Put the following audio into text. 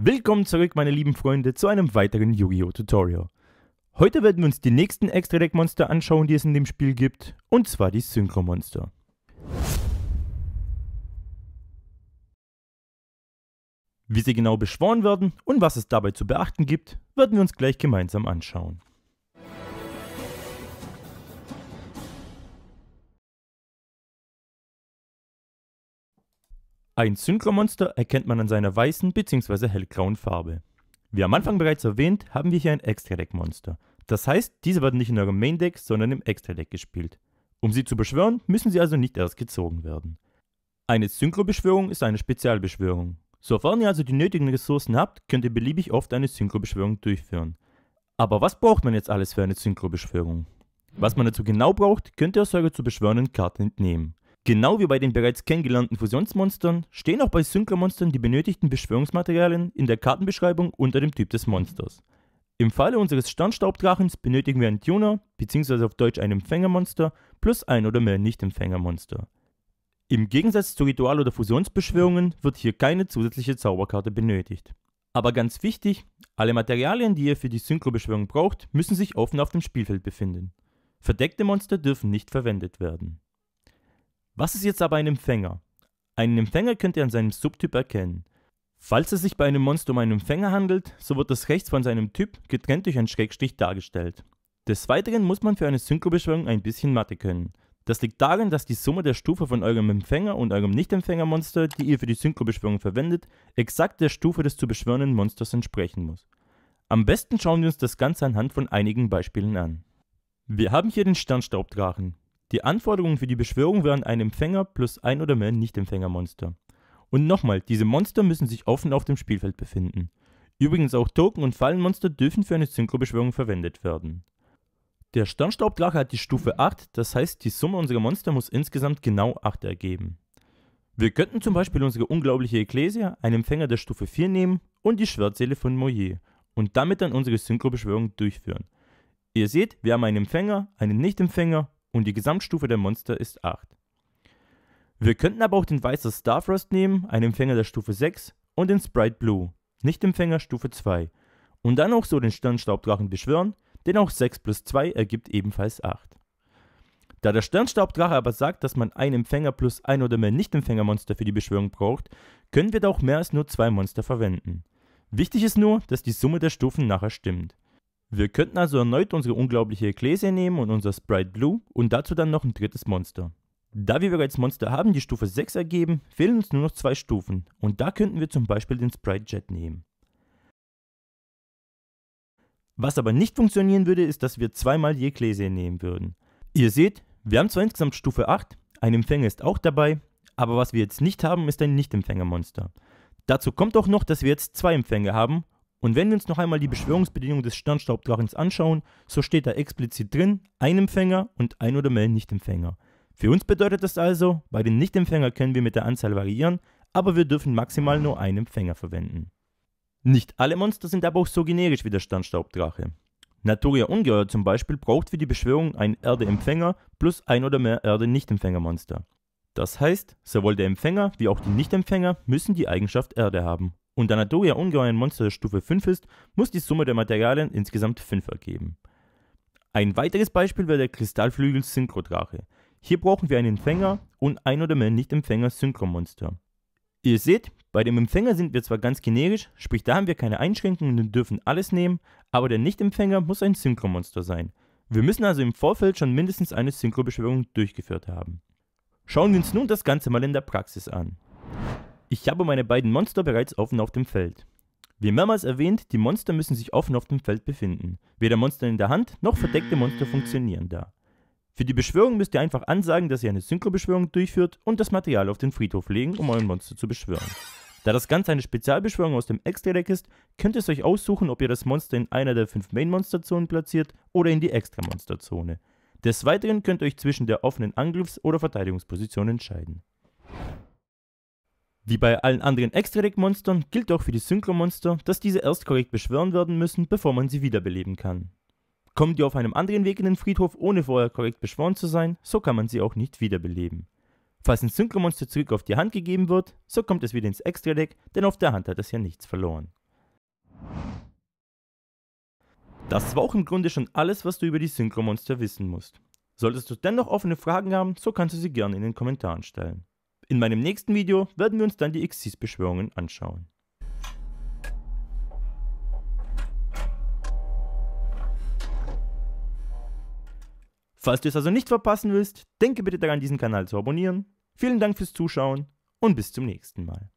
Willkommen zurück, meine lieben Freunde, zu einem weiteren Yu-Gi-Oh! Tutorial. Heute werden wir uns die nächsten Extra-Deck-Monster anschauen, die es in dem Spiel gibt, und zwar die Synchro-Monster. Wie sie genau beschworen werden und was es dabei zu beachten gibt, werden wir uns gleich gemeinsam anschauen. Ein Synchromonster erkennt man an seiner weißen bzw. hellgrauen Farbe. Wie am Anfang bereits erwähnt, haben wir hier ein Extra-Deck-Monster. Das heißt, diese werden nicht in eurem Main-Deck, sondern im Extra-Deck gespielt. Um sie zu beschwören, müssen sie also nicht erst gezogen werden. Eine Synchro-Beschwörung ist eine Spezialbeschwörung. Sofern ihr also die nötigen Ressourcen habt, könnt ihr beliebig oft eine Synchro-Beschwörung durchführen. Aber was braucht man jetzt alles für eine Synchro-Beschwörung? Was man dazu genau braucht, könnt ihr aus eurer zu beschwörenden Karte entnehmen. Genau wie bei den bereits kennengelernten Fusionsmonstern stehen auch bei Synchromonstern die benötigten Beschwörungsmaterialien in der Kartenbeschreibung unter dem Typ des Monsters. Im Falle unseres Sternstaubdrachens benötigen wir einen Tuner, bzw. auf Deutsch ein Empfängermonster, plus ein oder mehr Nicht-Empfängermonster. Im Gegensatz zu Ritual- oder Fusionsbeschwörungen wird hier keine zusätzliche Zauberkarte benötigt. Aber ganz wichtig, alle Materialien, die ihr für die Synchrobeschwörung braucht, müssen sich offen auf dem Spielfeld befinden. Verdeckte Monster dürfen nicht verwendet werden. Was ist jetzt aber ein Empfänger? Einen Empfänger könnt ihr an seinem Subtyp erkennen. Falls es sich bei einem Monster um einen Empfänger handelt, so wird das rechts von seinem Typ getrennt durch einen Schrägstrich dargestellt. Des Weiteren muss man für eine Synchrobeschwörung ein bisschen Mathe können. Das liegt darin, dass die Summe der Stufe von eurem Empfänger und eurem Nicht-Empfänger-Monster, die ihr für die Synchrobeschwörung verwendet, exakt der Stufe des zu beschwörenden Monsters entsprechen muss. Am besten schauen wir uns das Ganze anhand von einigen Beispielen an. Wir haben hier den Sternstaubdrachen. Die Anforderungen für die Beschwörung wären ein Empfänger plus ein oder mehr Nicht-Empfängermonster. Und nochmal, diese Monster müssen sich offen auf dem Spielfeld befinden. Übrigens auch Token und Fallenmonster dürfen für eine Synchrobeschwörung verwendet werden. Der Sternstaubdrache hat die Stufe 8, das heißt die Summe unserer Monster muss insgesamt genau 8 ergeben. Wir könnten zum Beispiel unsere unglaubliche Ekklesia, einen Empfänger der Stufe 4 nehmen und die Schwertseele von Moyer und damit dann unsere Synchrobeschwörung durchführen. Ihr seht, wir haben einen Empfänger, einen Nicht-Empfänger und die Gesamtstufe der Monster ist 8. Wir könnten aber auch den Weißer Starfrost nehmen, einen Empfänger der Stufe 6 und den Sprite Blue, Nicht-Empfänger Stufe 2 und dann auch so den Sternstaubdrachen beschwören, denn auch 6 plus 2 ergibt ebenfalls 8. Da der Sternstaubdrache aber sagt, dass man einen Empfänger plus ein oder mehr Nicht-Empfängermonster für die Beschwörung braucht, können wir da auch mehr als nur zwei Monster verwenden. Wichtig ist nur, dass die Summe der Stufen nachher stimmt. Wir könnten also erneut unsere unglaubliche Ekklesia nehmen und unser Sprite Blue und dazu dann noch ein drittes Monster. Da wir bereits Monster haben, die Stufe 6 ergeben, fehlen uns nur noch zwei Stufen und da könnten wir zum Beispiel den Sprite Jet nehmen. Was aber nicht funktionieren würde, ist, dass wir zweimal je Ekklesia nehmen würden. Ihr seht, wir haben zwar insgesamt Stufe 8, ein Empfänger ist auch dabei, aber was wir jetzt nicht haben, ist ein Nicht-Empfängermonster. Dazu kommt auch noch, dass wir jetzt zwei Empfänger haben und wenn wir uns noch einmal die Beschwörungsbedingungen des Sternstaubdrachens anschauen, so steht da explizit drin, ein Empfänger und ein oder mehr Nichtempfänger. Für uns bedeutet das also, bei den Nichtempfänger können wir mit der Anzahl variieren, aber wir dürfen maximal nur einen Empfänger verwenden. Nicht alle Monster sind aber auch so generisch wie der Sternstaubdrache. Naturia Ungeheuer zum Beispiel braucht für die Beschwörung ein Erde-Empfänger plus ein oder mehr Erde-Nichtempfängermonster. Das heißt, sowohl der Empfänger wie auch die Nichtempfänger müssen die Eigenschaft Erde haben und da Nadoya ungeheuer ein Monster der Stufe 5 ist, muss die Summe der Materialien insgesamt 5 ergeben. Ein weiteres Beispiel wäre der Kristallflügel Synchrodrache. Hier brauchen wir einen Empfänger und ein oder mehr Nicht-Empfänger Synchromonster. Ihr seht, bei dem Empfänger sind wir zwar ganz generisch, sprich da haben wir keine Einschränkungen und dürfen alles nehmen, aber der Nicht-Empfänger muss ein Synchromonster sein. Wir müssen also im Vorfeld schon mindestens eine Synchrobeschwörung durchgeführt haben. Schauen wir uns nun das Ganze mal in der Praxis an. Ich habe meine beiden Monster bereits offen auf dem Feld. Wie mehrmals erwähnt, die Monster müssen sich offen auf dem Feld befinden. Weder Monster in der Hand noch verdeckte Monster funktionieren da. Für die Beschwörung müsst ihr einfach ansagen, dass ihr eine Synchrobeschwörung durchführt und das Material auf den Friedhof legen, um euren Monster zu beschwören. Da das Ganze eine Spezialbeschwörung aus dem Extra-Deck ist, könnt ihr es euch aussuchen, ob ihr das Monster in einer der fünf Main-Monster-Zonen platziert oder in die Extra-Monster-Zone. Des Weiteren könnt ihr euch zwischen der offenen Angriffs- oder Verteidigungsposition entscheiden. Wie bei allen anderen Extra-Deck-Monstern gilt auch für die Synchro-Monster, dass diese erst korrekt beschwören werden müssen, bevor man sie wiederbeleben kann. Kommt ihr auf einem anderen Weg in den Friedhof, ohne vorher korrekt beschworen zu sein, so kann man sie auch nicht wiederbeleben. Falls ein Synchro-Monster zurück auf die Hand gegeben wird, so kommt es wieder ins Extra-Deck, denn auf der Hand hat es ja nichts verloren. Das war auch im Grunde schon alles, was du über die Synchromonster wissen musst. Solltest du dennoch offene Fragen haben, so kannst du sie gerne in den Kommentaren stellen. In meinem nächsten Video werden wir uns dann die Xyz-Beschwörungen anschauen. Falls du es also nicht verpassen willst, denke bitte daran, diesen Kanal zu abonnieren. Vielen Dank fürs Zuschauen und bis zum nächsten Mal.